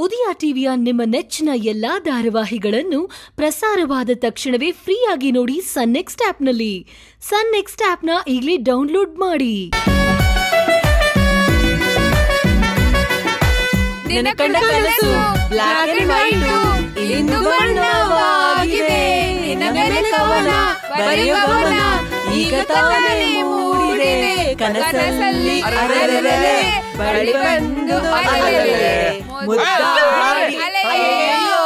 ಉದಯ ಟಿವಿಯ ನಿಮ್ಮ ನೆಚ್ಚಿನ ಎಲ್ಲಾ ಧಾರಾವಾಹಿಗಳನ್ನು ಪ್ರಸಾರವಾದ ತಕ್ಷಣವೇ ಫ್ರೀಯಾಗಿ ನೋಡಿ ಸನ್ ನೆಕ್ಸ್ಟ್ ಆಪ್ನಲ್ಲಿ. ಸನ್ ನೆಕ್ಸ್ಟ್ ಆಪ್ನ ಈಗಲೇ ಡೌನ್ಲೋಡ್ ಮಾಡಿ. ಈಗ ತಾನೇ ಮೂಡಿದೆ ಕನಸಲ್ಲಿ ಅರೆರೆರೆ ಬಳಿ ಬಂದು ಅಲೆರೆ ಮುದ್ದಾಡಿ ಅಯ್ಯೋ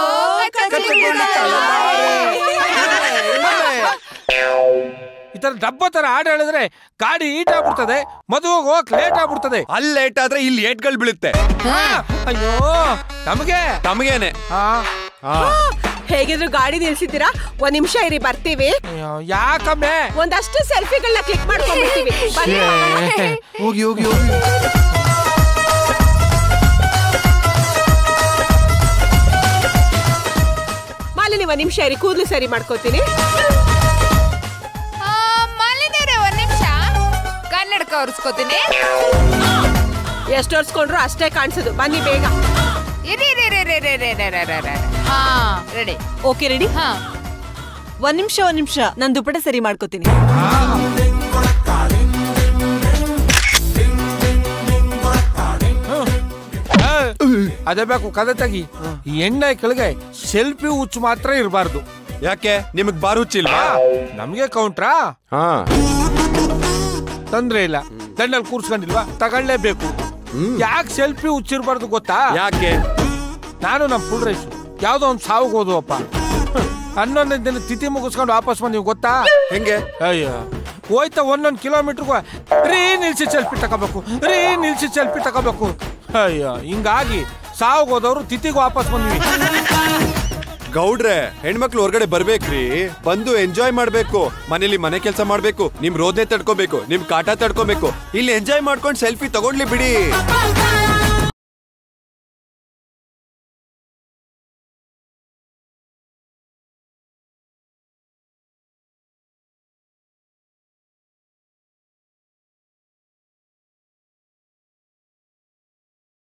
ಈ ತರ ಡಬ್ಬ ತರ ಹಾಡು ಹೇಳಿದ್ರೆ ಗಾಡಿ ಈಟ್ ಆಗ್ಬಿಡ್ತದೆ ಮದುವೆ ಹೋಗಕ್ ಲೇಟ್ ಆಗ್ಬಿಡ್ತದೆ. ಅಲ್ಲಿ ಲೇಟ್ ಆದ್ರೆ ಇಲ್ಲಿ ಏಟ್ಗಳು ಬೀಳುತ್ತೆ. ಅಯ್ಯೋ ನಮಗೆ? ತಮಗೇನೆ ಆ, ಹೇಗಿದ್ರು ಗಾಡಿ ನಿಲ್ಸಿದ್ದೀರಾ? ಒಂದ್ ನಿಮಿಷ ಇರಿ ಬರ್ತೀವಿ. ಯಾಕಮ್ಮೆ? ಒಂದಷ್ಟು ಸೆಲ್ಫಿಗಳನ್ನ ಕ್ಲಿಕ್ ಮಾಡ್ಕೊಂಡ್ಬಿಡ್ತೀವಿ. ಬನ್ನಿ. ಹೋಗಿ ಹೋಗಿ ಹೋಗಿ. ಮಾಲಿನಿ ಒಂದ್ ನಿಮಿಷ ಇರಿ ಕೂದಲು ಸರಿ ಮಾಡ್ಕೋತೀನಿ. ಮಾಲಿನ್ಯರೇ ಒಂದ್ ನಿಮಿಷ. ಕನ್ನಡಕ ಒರೆಸ್ಕೋತೀನಿ. ಎಷ್ಟು ಒರ್ಸ್ಕೊಂಡ್ರು ಅಷ್ಟೇ ಕಾಣಿಸೋದು. ಬನ್ನಿ ಬೇಗ. ಇರಿ ಇರಿ. ರೆ ರೆ ರೆ ರೆ ಇರಿ. ಹಾ. ರೆಡಿ ಓಕೆ ರೆಡಿ ಹಾ. ಒಂದ್ ನಿಮಿಷ ಒಂದ್ ನಿಮಿಷ. ನನ್ ದುಪ್ಪಟ ಸರಿ ಮಾಡ್ಕೋತೀನಿ. ಅದೇ ಬೇಕು ಕದ ತೆಗಿ. ಈ ಎಣ್ಣೆ ಕೆಳಗೆ ಸೆಲ್ಫಿ ಹುಚ್ಚು ಮಾತ್ರ ಇರಬಾರ್ದು. ಯಾಕೆ? ನಿಮಗ್ ಬಾರ್ ಹುಚ್ಚಿಲ್ವಾ? ನಮ್ಗೆ ಕೌಂಟ್ರಾ ಹಾ. ತೊಂದ್ರೆ ಇಲ್ಲ. ದಂಡಲ್ಲಿ ಕೂರ್ಸ್ಕೊಂಡಿಲ್ವಾ? ತಗೊಳ್ಳೇಬೇಕು. ಯಾಕೆ ಸೆಲ್ಫಿ ಹುಚ್ಚಿರ್ಬಾರ್ದು ಗೊತ್ತಾ? ಯಾಕೆ? ನಾನು ನಮ್ಮ ಫುಲ್ ರೈಸ್ ಯಾವ್ದೋ ಒಂದು ಸಾವಿಗೆ ಹೋದ್ವಪ್ಪ. ಹನ್ನೊಂದನೇ ದಿನ ತಿಥಿ ಮುಗಿಸ್ಕೊಂಡು ವಾಪಸ್ ನೀವು ಗೊತ್ತಾ? ಹೆಂಗೆ? ಅಯ್ಯೋ. ಹೋಯ್ತಾ ಒಂದೊಂದು ಕಿಲೋಮೀಟ್ರ್ಗೂ ರೀ ನಿಲ್ಸಿ ಸೆಲ್ಫಿ ತಗೋಬೇಕು ರೀ ನಿಲ್ಸಿ ಸೆಲ್ಫಿ ತಗೋಬೇಕು. ಅಯ್ಯೋ ಹಿಂಗಾಗಿ ಸಾವಿಗೆ ಹೋದವರು ತಿಥಿಗೆ ವಾಪಸ್ ಬಂದ್ವಿ. ಗೌಡ್ರೆ ಹೆಣ್ಮಕ್ಳು ಹೊರಗಡೆ ಬರ್ಬೇಕ್ರಿ. ಬಂದು ಎಂಜಾಯ್ ಮಾಡ್ಬೇಕು. ಮನೇಲಿ ಮನೆ ಕೆಲಸ ಮಾಡ್ಬೇಕು. ನಿಮ್ ರೋದ್ನೆ ತಡ್ಕೋಬೇಕು ನಿಮ್ ಕಾಟ ತಡ್ಕೋಬೇಕು. ಇಲ್ಲಿ ಎಂಜಾಯ್ ಮಾಡ್ಕೊಂಡು ಸೆಲ್ಫಿ ತಗೊಂಡ್ಲಿ ಬಿಡಿ.